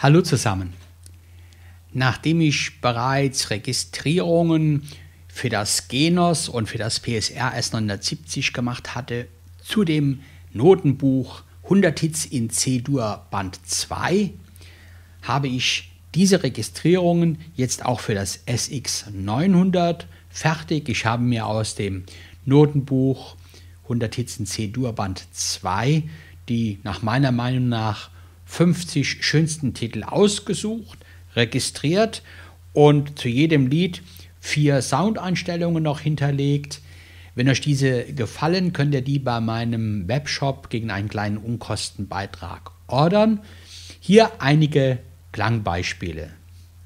Hallo zusammen. Nachdem ich bereits Registrierungen für das Genos und für das PSR S970 gemacht hatte, zu dem Notenbuch 100 Hits in C-Dur Band 2, habe ich diese Registrierungen jetzt auch für das SX900 fertig. Ich habe mir aus dem Notenbuch 100 Hits in C-Dur Band 2 die nach meiner Meinung nach 50 schönsten Titel ausgesucht, registriert und zu jedem Lied vier Soundeinstellungen noch hinterlegt. Wenn euch diese gefallen, könnt ihr die bei meinem Webshop gegen einen kleinen Unkostenbeitrag ordern. Hier einige Klangbeispiele.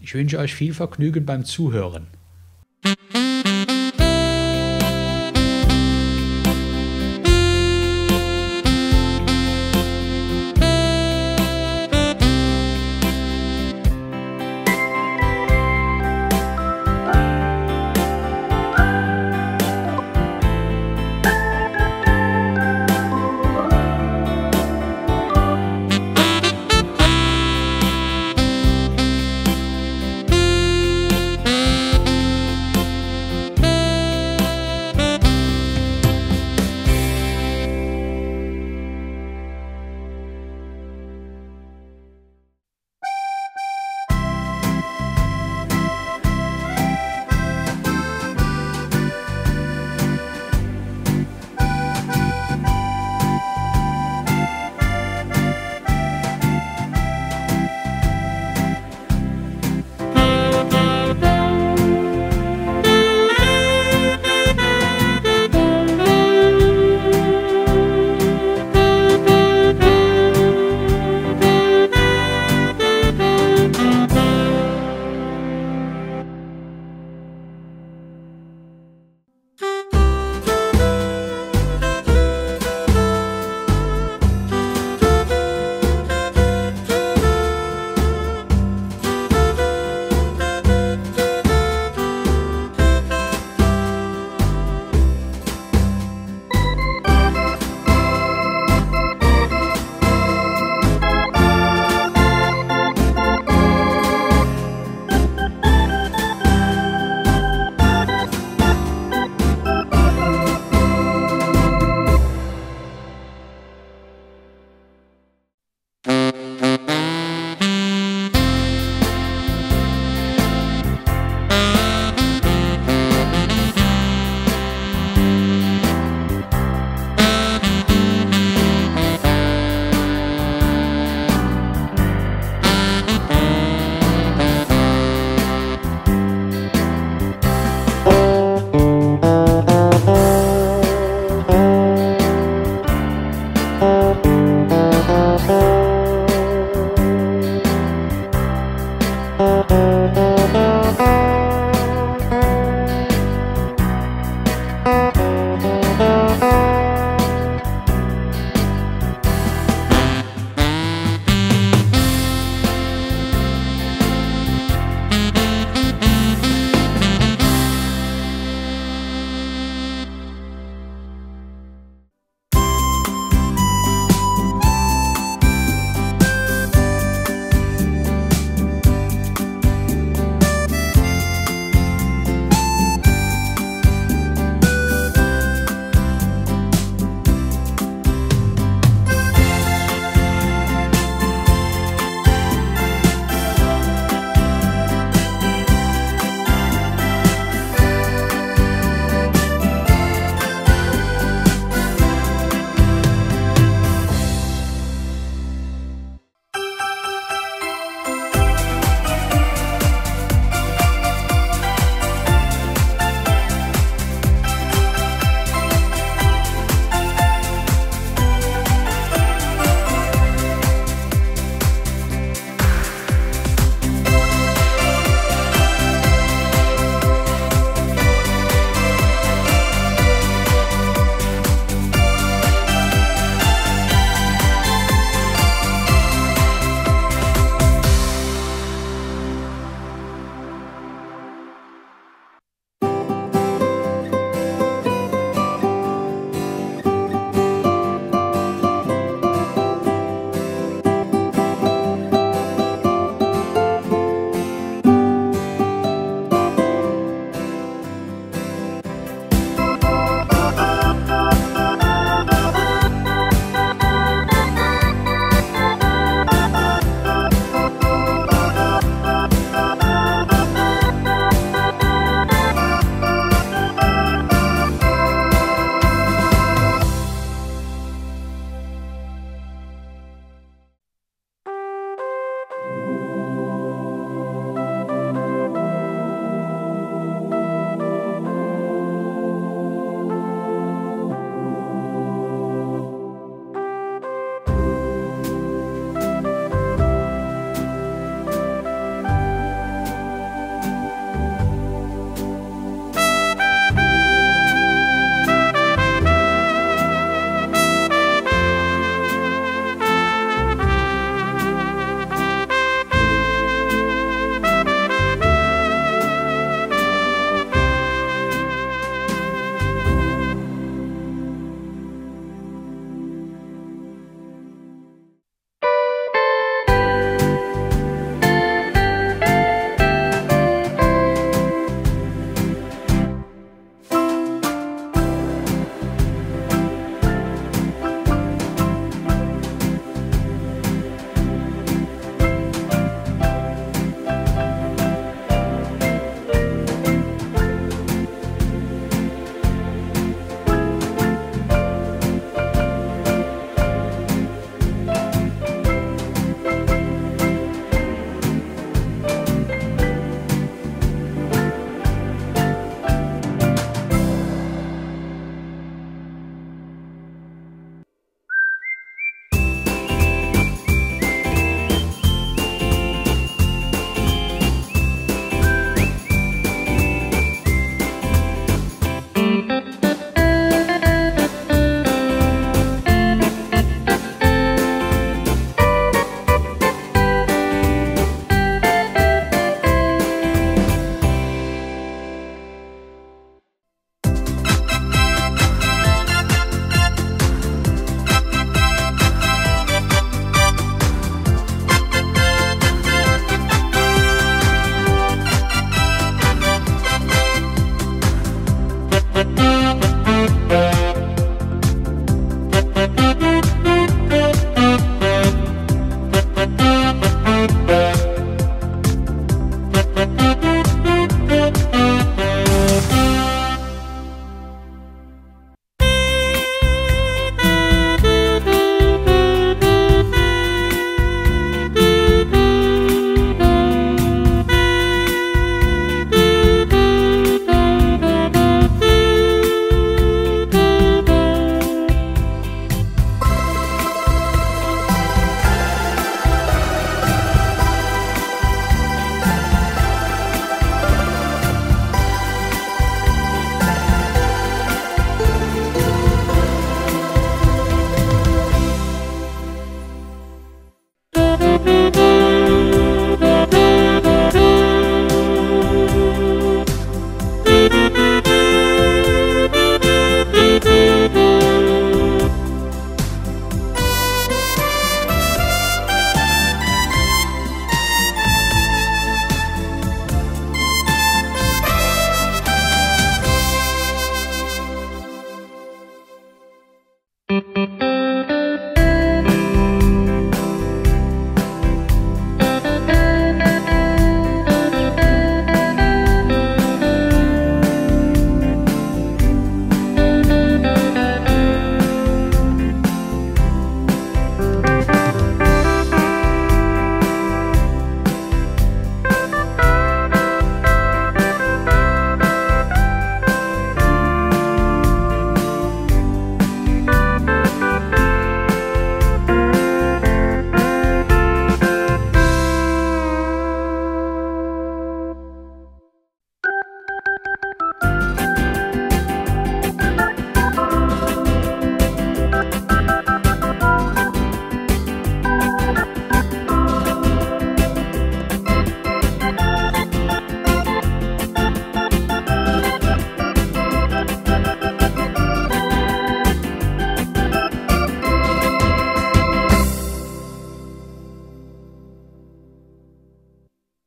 Ich wünsche euch viel Vergnügen beim Zuhören.